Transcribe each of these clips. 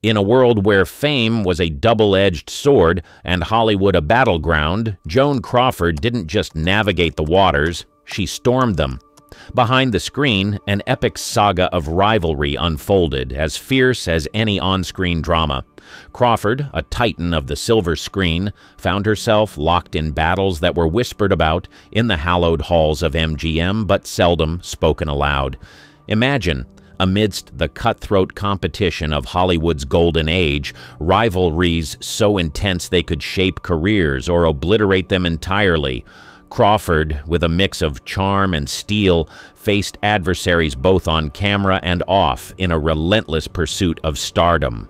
In a world where fame was a double edged sword and Hollywood a battleground, Joan Crawford didn't just navigate the waters, she stormed them. Behind the screen, an epic saga of rivalry unfolded, as fierce as any on screen drama. Crawford, a titan of the silver screen, found herself locked in battles that were whispered about in the hallowed halls of MGM but seldom spoken aloud. Imagine Amidst the cutthroat competition of Hollywood's golden age, rivalries so intense they could shape careers or obliterate them entirely. Crawford, with a mix of charm and steel, faced adversaries both on camera and off in a relentless pursuit of stardom.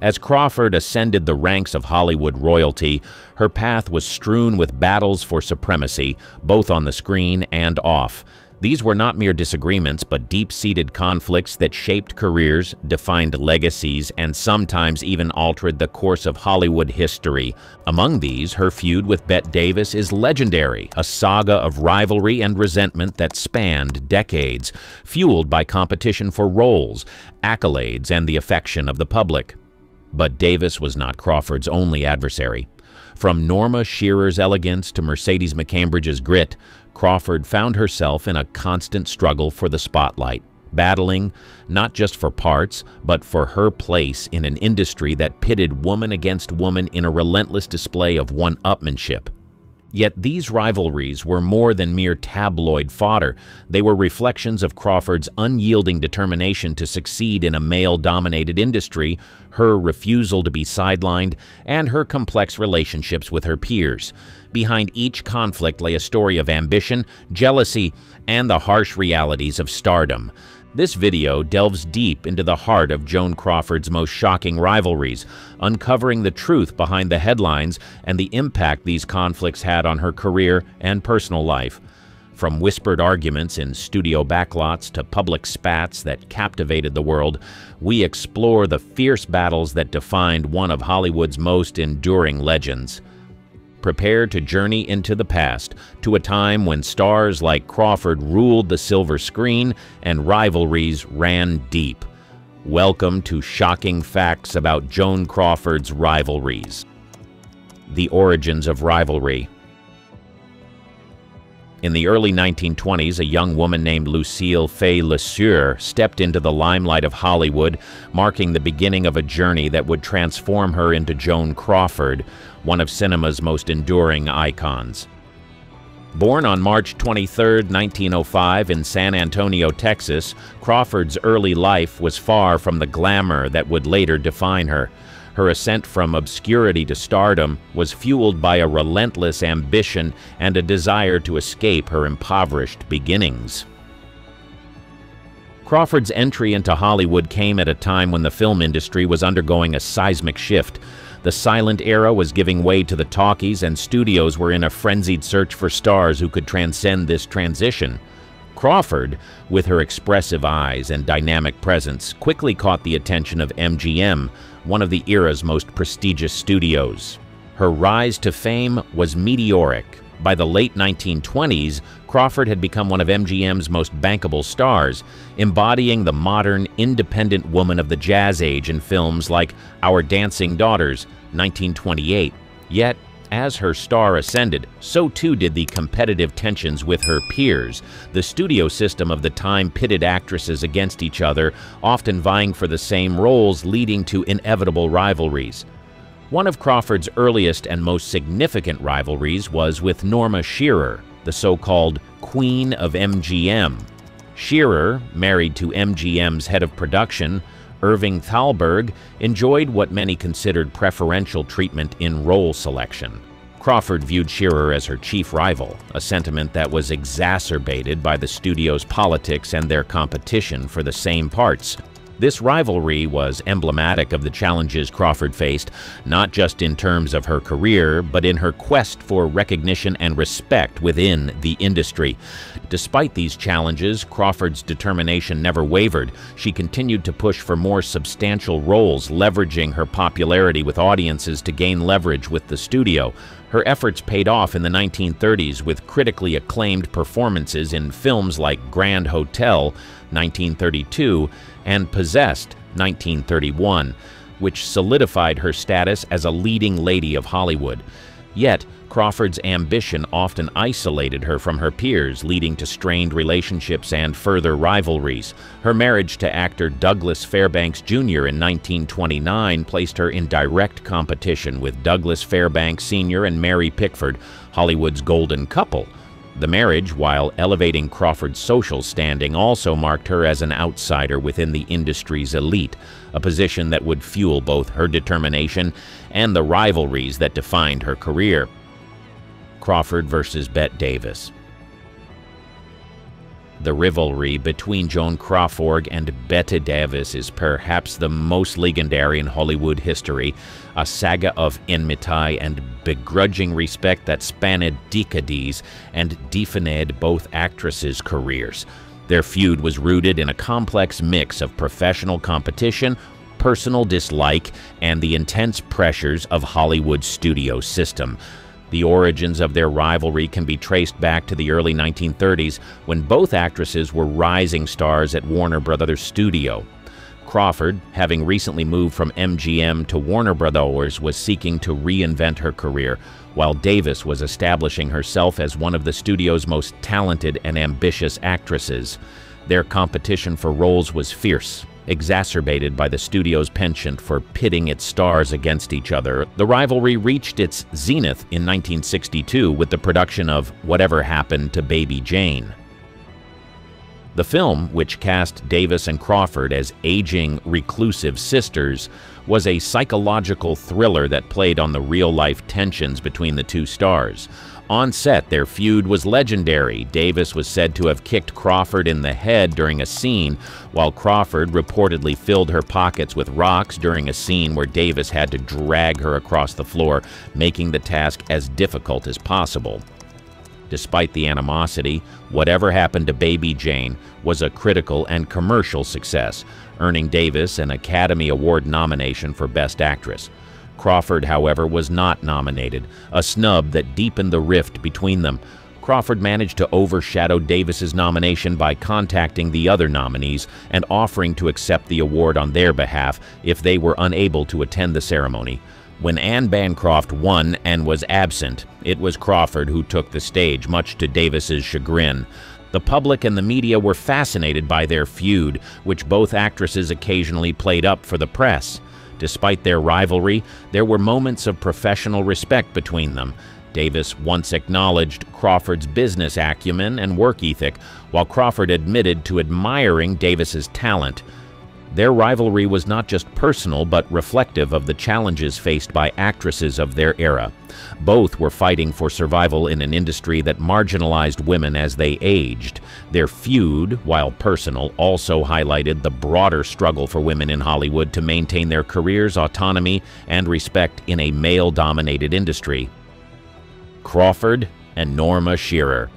As Crawford ascended the ranks of Hollywood royalty, her path was strewn with battles for supremacy, both on the screen and off. These were not mere disagreements, but deep-seated conflicts that shaped careers, defined legacies, and sometimes even altered the course of Hollywood history. Among these, her feud with Bette Davis is legendary, a saga of rivalry and resentment that spanned decades, fueled by competition for roles, accolades, and the affection of the public. But Davis was not Crawford's only adversary. From Norma Shearer's elegance to Mercedes McCambridge's grit, Crawford found herself in a constant struggle for the spotlight, battling not just for parts, but for her place in an industry that pitted woman against woman in a relentless display of one-upmanship. Yet these rivalries were more than mere tabloid fodder. They were reflections of Crawford's unyielding determination to succeed in a male-dominated industry, her refusal to be sidelined, and her complex relationships with her peers. Behind each conflict lay a story of ambition, jealousy, and the harsh realities of stardom. This video delves deep into the heart of Joan Crawford's most shocking rivalries, uncovering the truth behind the headlines and the impact these conflicts had on her career and personal life. From whispered arguments in studio backlots to public spats that captivated the world, we explore the fierce battles that defined one of Hollywood's most enduring legends prepare to journey into the past, to a time when stars like Crawford ruled the silver screen and rivalries ran deep. Welcome to Shocking Facts about Joan Crawford's Rivalries. The Origins of Rivalry in the early 1920s, a young woman named Lucille Fay LeSueur stepped into the limelight of Hollywood, marking the beginning of a journey that would transform her into Joan Crawford, one of cinema's most enduring icons. Born on March 23, 1905 in San Antonio, Texas, Crawford's early life was far from the glamour that would later define her. Her ascent from obscurity to stardom was fueled by a relentless ambition and a desire to escape her impoverished beginnings. Crawford's entry into Hollywood came at a time when the film industry was undergoing a seismic shift. The silent era was giving way to the talkies, and studios were in a frenzied search for stars who could transcend this transition. Crawford, with her expressive eyes and dynamic presence, quickly caught the attention of MGM, one of the era's most prestigious studios. Her rise to fame was meteoric. By the late 1920s, Crawford had become one of MGM's most bankable stars, embodying the modern, independent woman of the jazz age in films like Our Dancing Daughters, 1928. Yet, as her star ascended, so too did the competitive tensions with her peers. The studio system of the time pitted actresses against each other, often vying for the same roles, leading to inevitable rivalries. One of Crawford's earliest and most significant rivalries was with Norma Shearer, the so-called Queen of MGM. Shearer, married to MGM's head of production, Irving Thalberg enjoyed what many considered preferential treatment in role selection. Crawford viewed Shearer as her chief rival, a sentiment that was exacerbated by the studio's politics and their competition for the same parts. This rivalry was emblematic of the challenges Crawford faced, not just in terms of her career, but in her quest for recognition and respect within the industry. Despite these challenges, Crawford's determination never wavered. She continued to push for more substantial roles, leveraging her popularity with audiences to gain leverage with the studio. Her efforts paid off in the 1930s with critically acclaimed performances in films like Grand Hotel, 1932, and Possessed, 1931. which solidified her status as a leading lady of Hollywood. Yet, Crawford's ambition often isolated her from her peers, leading to strained relationships and further rivalries. Her marriage to actor Douglas Fairbanks Jr. in 1929 placed her in direct competition with Douglas Fairbanks Sr. and Mary Pickford, Hollywood's golden couple. The marriage, while elevating Crawford's social standing, also marked her as an outsider within the industry's elite, a position that would fuel both her determination and the rivalries that defined her career. Crawford versus Bette Davis. The rivalry between Joan Crawford and Bette Davis is perhaps the most legendary in Hollywood history, a saga of enmity and begrudging respect that spanned decades and defined both actresses' careers. Their feud was rooted in a complex mix of professional competition, personal dislike, and the intense pressures of Hollywood's studio system. The origins of their rivalry can be traced back to the early 1930s when both actresses were rising stars at Warner Brothers Studio. Crawford, having recently moved from MGM to Warner Brothers, was seeking to reinvent her career, while Davis was establishing herself as one of the studio's most talented and ambitious actresses. Their competition for roles was fierce, exacerbated by the studio's penchant for pitting its stars against each other. The rivalry reached its zenith in 1962 with the production of Whatever Happened to Baby Jane. The film, which cast Davis and Crawford as aging, reclusive sisters, was a psychological thriller that played on the real-life tensions between the two stars. On set, their feud was legendary. Davis was said to have kicked Crawford in the head during a scene, while Crawford reportedly filled her pockets with rocks during a scene where Davis had to drag her across the floor, making the task as difficult as possible. Despite the animosity, Whatever Happened to Baby Jane was a critical and commercial success, earning Davis an Academy Award nomination for Best Actress. Crawford, however, was not nominated, a snub that deepened the rift between them. Crawford managed to overshadow Davis's nomination by contacting the other nominees and offering to accept the award on their behalf if they were unable to attend the ceremony. When Anne Bancroft won and was absent, it was Crawford who took the stage, much to Davis's chagrin. The public and the media were fascinated by their feud, which both actresses occasionally played up for the press. Despite their rivalry, there were moments of professional respect between them. Davis once acknowledged Crawford's business acumen and work ethic, while Crawford admitted to admiring Davis's talent. Their rivalry was not just personal, but reflective of the challenges faced by actresses of their era. Both were fighting for survival in an industry that marginalized women as they aged. Their feud, while personal, also highlighted the broader struggle for women in Hollywood to maintain their careers, autonomy, and respect in a male-dominated industry. Crawford and Norma Shearer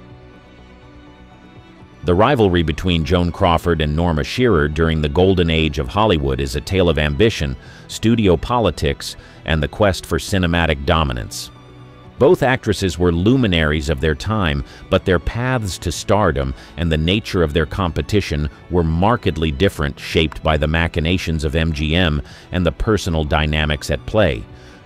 the rivalry between Joan Crawford and Norma Shearer during the golden age of Hollywood is a tale of ambition, studio politics, and the quest for cinematic dominance. Both actresses were luminaries of their time, but their paths to stardom and the nature of their competition were markedly different, shaped by the machinations of MGM and the personal dynamics at play.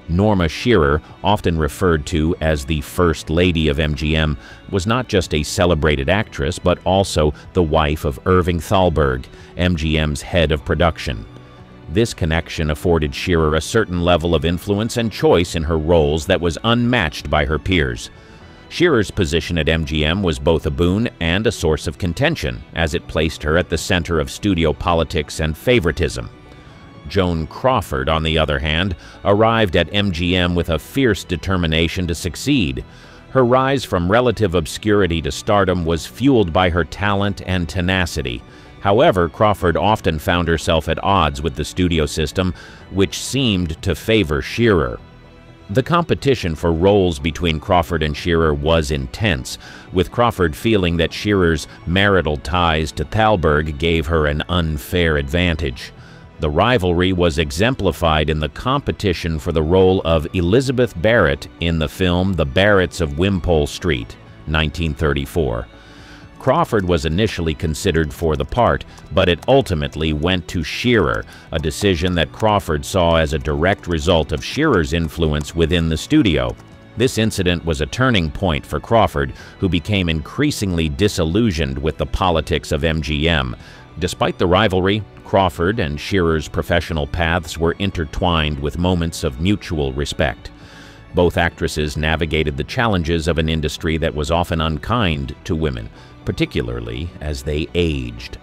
Norma Shearer, often referred to as the First Lady of MGM, was not just a celebrated actress, but also the wife of Irving Thalberg, MGM's head of production. This connection afforded Shearer a certain level of influence and choice in her roles that was unmatched by her peers. Shearer's position at MGM was both a boon and a source of contention, as it placed her at the center of studio politics and favoritism. Joan Crawford, on the other hand, arrived at MGM with a fierce determination to succeed. Her rise from relative obscurity to stardom was fueled by her talent and tenacity. However, Crawford often found herself at odds with the studio system, which seemed to favor Shearer. The competition for roles between Crawford and Shearer was intense, with Crawford feeling that Shearer's marital ties to Thalberg gave her an unfair advantage. The rivalry was exemplified in the competition for the role of Elizabeth Barrett in the film The Barretts of Wimpole Street, 1934. Crawford was initially considered for the part, but it ultimately went to Shearer, a decision that Crawford saw as a direct result of Shearer's influence within the studio. This incident was a turning point for Crawford, who became increasingly disillusioned with the politics of MGM. Despite the rivalry, Crawford and Shearer's professional paths were intertwined with moments of mutual respect. Both actresses navigated the challenges of an industry that was often unkind to women, particularly as they aged.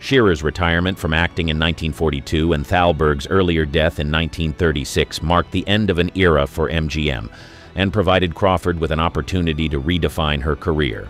Shearer's retirement from acting in 1942 and Thalberg's earlier death in 1936 marked the end of an era for MGM and provided Crawford with an opportunity to redefine her career.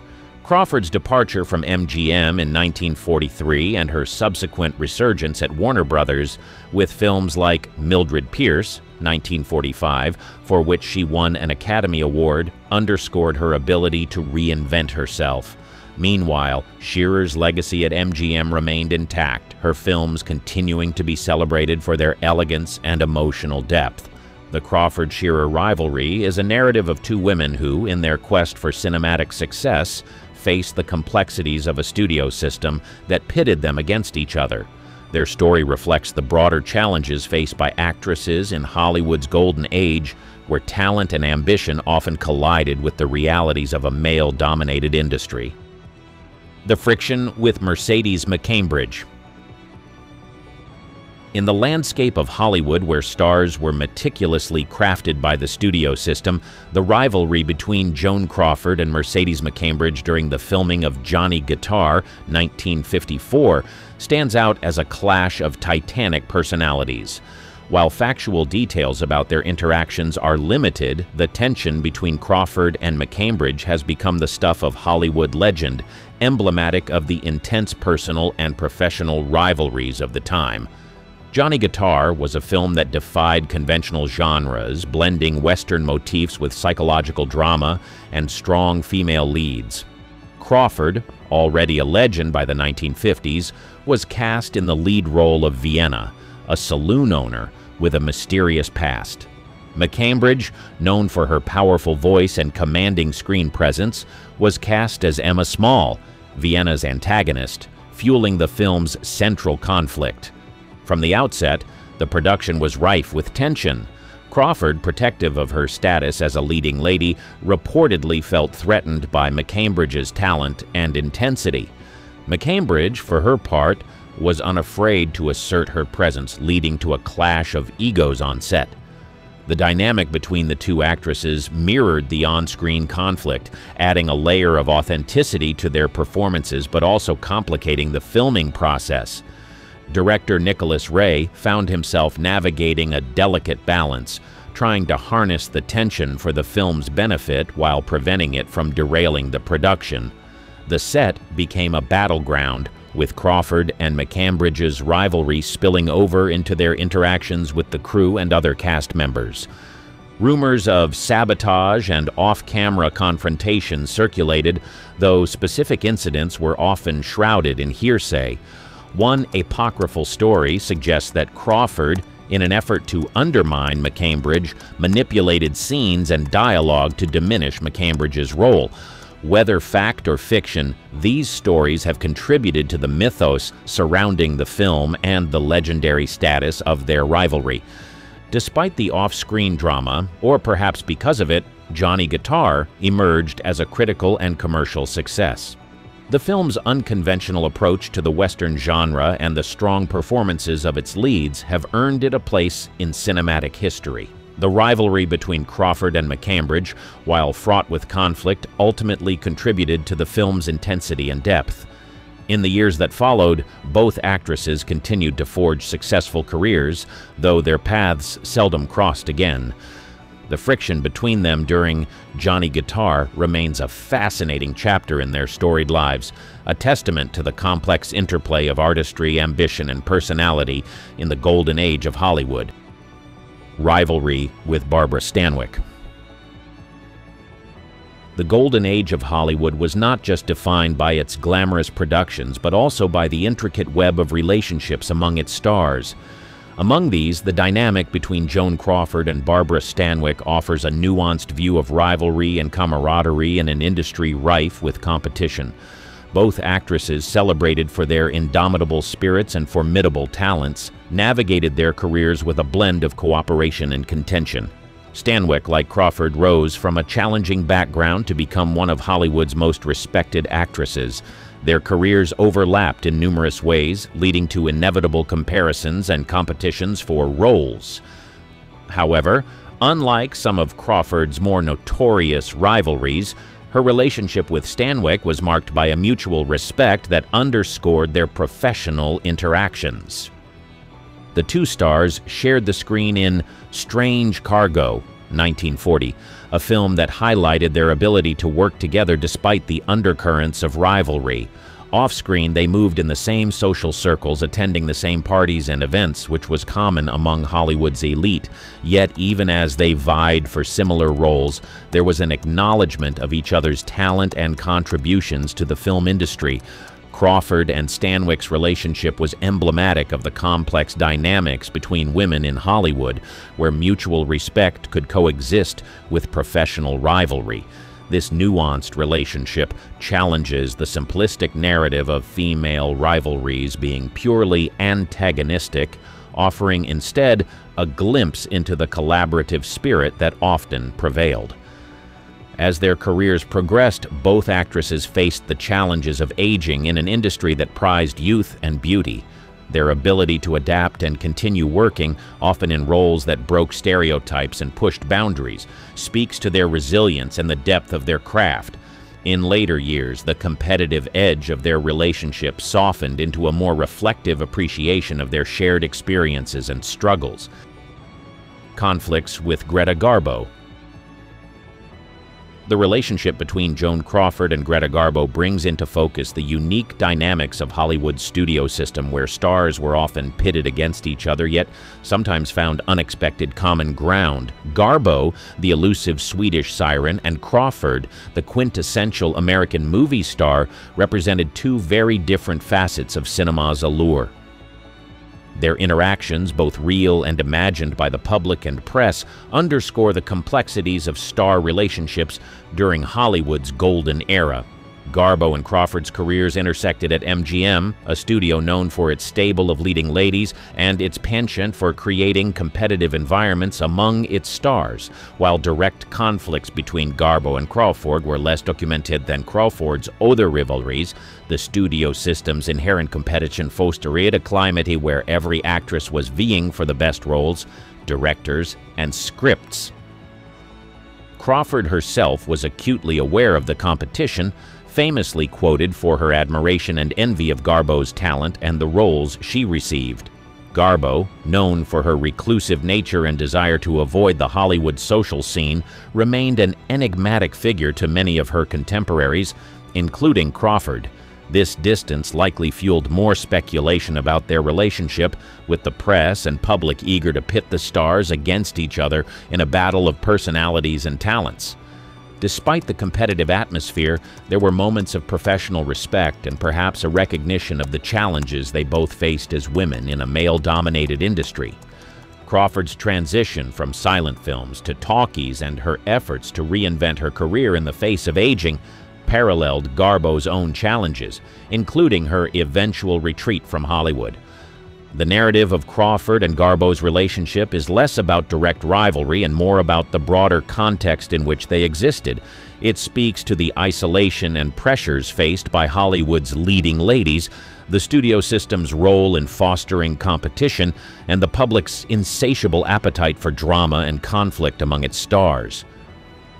Crawford's departure from MGM in 1943 and her subsequent resurgence at Warner Brothers with films like Mildred Pierce, 1945, for which she won an Academy Award, underscored her ability to reinvent herself. Meanwhile, Shearer's legacy at MGM remained intact, her films continuing to be celebrated for their elegance and emotional depth. The Crawford Shearer rivalry is a narrative of two women who, in their quest for cinematic success, faced the complexities of a studio system that pitted them against each other. Their story reflects the broader challenges faced by actresses in Hollywood's golden age, where talent and ambition often collided with the realities of a male-dominated industry. The friction with Mercedes McCambridge in the landscape of Hollywood, where stars were meticulously crafted by the studio system, the rivalry between Joan Crawford and Mercedes McCambridge during the filming of Johnny Guitar, 1954, stands out as a clash of titanic personalities. While factual details about their interactions are limited, the tension between Crawford and McCambridge has become the stuff of Hollywood legend, emblematic of the intense personal and professional rivalries of the time. Johnny Guitar was a film that defied conventional genres, blending Western motifs with psychological drama and strong female leads. Crawford, already a legend by the 1950s, was cast in the lead role of Vienna, a saloon owner with a mysterious past. McCambridge, known for her powerful voice and commanding screen presence, was cast as Emma Small, Vienna's antagonist, fueling the film's central conflict. From the outset, the production was rife with tension. Crawford, protective of her status as a leading lady, reportedly felt threatened by McCambridge's talent and intensity. McCambridge, for her part, was unafraid to assert her presence, leading to a clash of egos on set. The dynamic between the two actresses mirrored the on-screen conflict, adding a layer of authenticity to their performances but also complicating the filming process. Director Nicholas Ray found himself navigating a delicate balance, trying to harness the tension for the film's benefit while preventing it from derailing the production. The set became a battleground, with Crawford and McCambridge's rivalry spilling over into their interactions with the crew and other cast members. Rumors of sabotage and off-camera confrontations circulated, though specific incidents were often shrouded in hearsay, one apocryphal story suggests that Crawford, in an effort to undermine McCambridge, manipulated scenes and dialogue to diminish McCambridge's role. Whether fact or fiction, these stories have contributed to the mythos surrounding the film and the legendary status of their rivalry. Despite the off-screen drama, or perhaps because of it, Johnny Guitar emerged as a critical and commercial success. The film's unconventional approach to the Western genre and the strong performances of its leads have earned it a place in cinematic history. The rivalry between Crawford and McCambridge, while fraught with conflict, ultimately contributed to the film's intensity and depth. In the years that followed, both actresses continued to forge successful careers, though their paths seldom crossed again. The friction between them during Johnny Guitar remains a fascinating chapter in their storied lives, a testament to the complex interplay of artistry, ambition, and personality in the golden age of Hollywood. Rivalry with Barbara Stanwyck. The golden age of Hollywood was not just defined by its glamorous productions, but also by the intricate web of relationships among its stars. Among these, the dynamic between Joan Crawford and Barbara Stanwyck offers a nuanced view of rivalry and camaraderie in an industry rife with competition. Both actresses, celebrated for their indomitable spirits and formidable talents, navigated their careers with a blend of cooperation and contention. Stanwyck, like Crawford, rose from a challenging background to become one of Hollywood's most respected actresses. Their careers overlapped in numerous ways, leading to inevitable comparisons and competitions for roles. However, unlike some of Crawford's more notorious rivalries, her relationship with Stanwyck was marked by a mutual respect that underscored their professional interactions. The two stars shared the screen in Strange Cargo, 1940, a film that highlighted their ability to work together despite the undercurrents of rivalry. Off-screen, they moved in the same social circles, attending the same parties and events, which was common among Hollywood's elite. Yet, even as they vied for similar roles, there was an acknowledgement of each other's talent and contributions to the film industry. Crawford and Stanwyck's relationship was emblematic of the complex dynamics between women in Hollywood, where mutual respect could coexist with professional rivalry. This nuanced relationship challenges the simplistic narrative of female rivalries being purely antagonistic, offering instead a glimpse into the collaborative spirit that often prevailed. As their careers progressed, both actresses faced the challenges of aging in an industry that prized youth and beauty. Their ability to adapt and continue working, often in roles that broke stereotypes and pushed boundaries, speaks to their resilience and the depth of their craft. In later years, the competitive edge of their relationship softened into a more reflective appreciation of their shared experiences and struggles. Conflicts with Greta Garbo, the relationship between Joan Crawford and Greta Garbo brings into focus the unique dynamics of Hollywood's studio system where stars were often pitted against each other yet sometimes found unexpected common ground. Garbo, the elusive Swedish siren, and Crawford, the quintessential American movie star, represented two very different facets of cinema's allure. Their interactions, both real and imagined by the public and press, underscore the complexities of star relationships during Hollywood's golden era. Garbo and Crawford's careers intersected at MGM, a studio known for its stable of leading ladies and its penchant for creating competitive environments among its stars. While direct conflicts between Garbo and Crawford were less documented than Crawford's other rivalries, the studio system's inherent competition fostered a climate where every actress was vying for the best roles, directors, and scripts. Crawford herself was acutely aware of the competition, famously quoted for her admiration and envy of Garbo's talent and the roles she received. Garbo, known for her reclusive nature and desire to avoid the Hollywood social scene, remained an enigmatic figure to many of her contemporaries, including Crawford. This distance likely fueled more speculation about their relationship, with the press and public eager to pit the stars against each other in a battle of personalities and talents. Despite the competitive atmosphere, there were moments of professional respect and perhaps a recognition of the challenges they both faced as women in a male-dominated industry. Crawford's transition from silent films to talkies and her efforts to reinvent her career in the face of aging paralleled Garbo's own challenges, including her eventual retreat from Hollywood. The narrative of Crawford and Garbo's relationship is less about direct rivalry and more about the broader context in which they existed. It speaks to the isolation and pressures faced by Hollywood's leading ladies, the studio system's role in fostering competition, and the public's insatiable appetite for drama and conflict among its stars.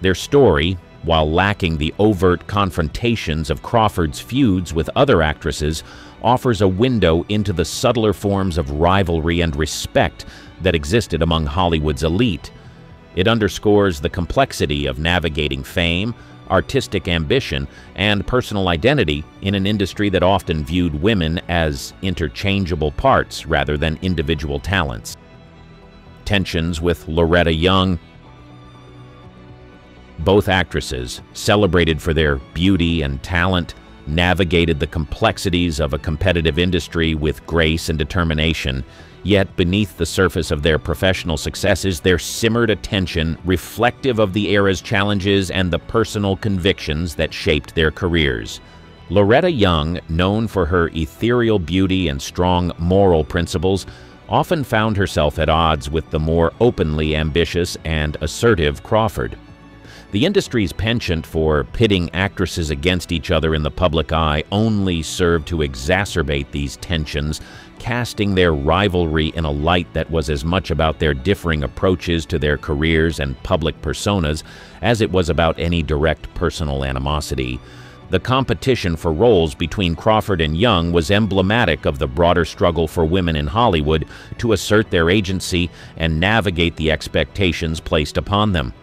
Their story, while lacking the overt confrontations of Crawford's feuds with other actresses, offers a window into the subtler forms of rivalry and respect that existed among Hollywood's elite. It underscores the complexity of navigating fame, artistic ambition, and personal identity in an industry that often viewed women as interchangeable parts rather than individual talents. Tensions with Loretta Young, both actresses, celebrated for their beauty and talent, navigated the complexities of a competitive industry with grace and determination, yet beneath the surface of their professional successes there simmered a tension reflective of the era's challenges and the personal convictions that shaped their careers. Loretta Young, known for her ethereal beauty and strong moral principles, often found herself at odds with the more openly ambitious and assertive Crawford. The industry's penchant for pitting actresses against each other in the public eye only served to exacerbate these tensions, casting their rivalry in a light that was as much about their differing approaches to their careers and public personas as it was about any direct personal animosity. The competition for roles between Crawford and Young was emblematic of the broader struggle for women in Hollywood to assert their agency and navigate the expectations placed upon them.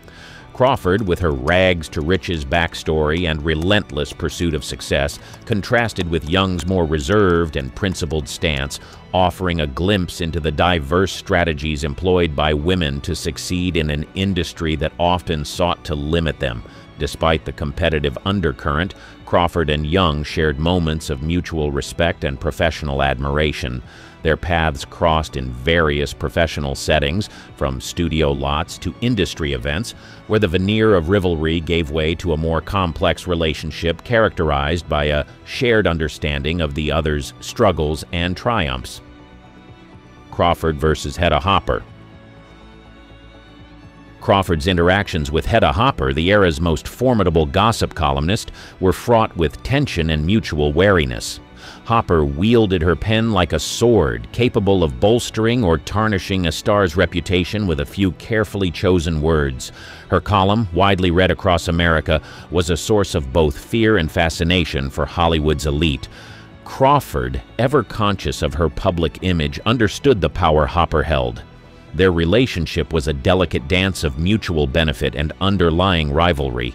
Crawford, with her rags to riches backstory and relentless pursuit of success, contrasted with Young's more reserved and principled stance, offering a glimpse into the diverse strategies employed by women to succeed in an industry that often sought to limit them. Despite the competitive undercurrent, Crawford and Young shared moments of mutual respect and professional admiration. Their paths crossed in various professional settings, from studio lots to industry events, where the veneer of rivalry gave way to a more complex relationship characterized by a shared understanding of the other's struggles and triumphs. Crawford versus Hedda Hopper Crawford's interactions with Hedda Hopper, the era's most formidable gossip columnist, were fraught with tension and mutual wariness. Hopper wielded her pen like a sword, capable of bolstering or tarnishing a star's reputation with a few carefully chosen words. Her column, widely read across America, was a source of both fear and fascination for Hollywood's elite. Crawford, ever conscious of her public image, understood the power Hopper held. Their relationship was a delicate dance of mutual benefit and underlying rivalry.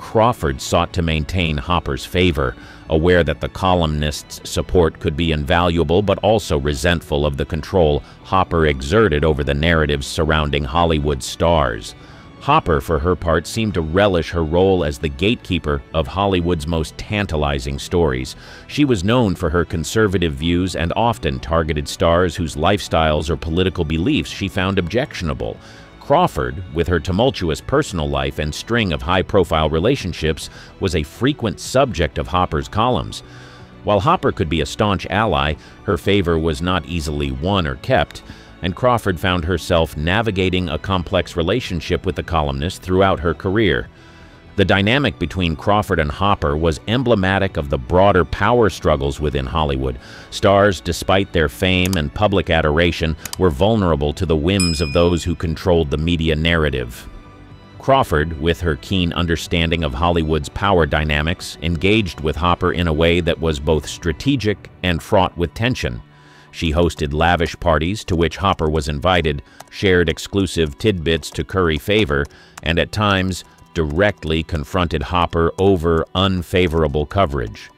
Crawford sought to maintain Hopper's favor, aware that the columnist's support could be invaluable but also resentful of the control Hopper exerted over the narratives surrounding Hollywood stars. Hopper, for her part, seemed to relish her role as the gatekeeper of Hollywood's most tantalizing stories. She was known for her conservative views and often targeted stars whose lifestyles or political beliefs she found objectionable. Crawford, with her tumultuous personal life and string of high-profile relationships, was a frequent subject of Hopper's columns. While Hopper could be a staunch ally, her favor was not easily won or kept and Crawford found herself navigating a complex relationship with the columnist throughout her career. The dynamic between Crawford and Hopper was emblematic of the broader power struggles within Hollywood. Stars, despite their fame and public adoration, were vulnerable to the whims of those who controlled the media narrative. Crawford, with her keen understanding of Hollywood's power dynamics, engaged with Hopper in a way that was both strategic and fraught with tension. She hosted lavish parties to which Hopper was invited, shared exclusive tidbits to curry favor, and at times directly confronted Hopper over unfavorable coverage.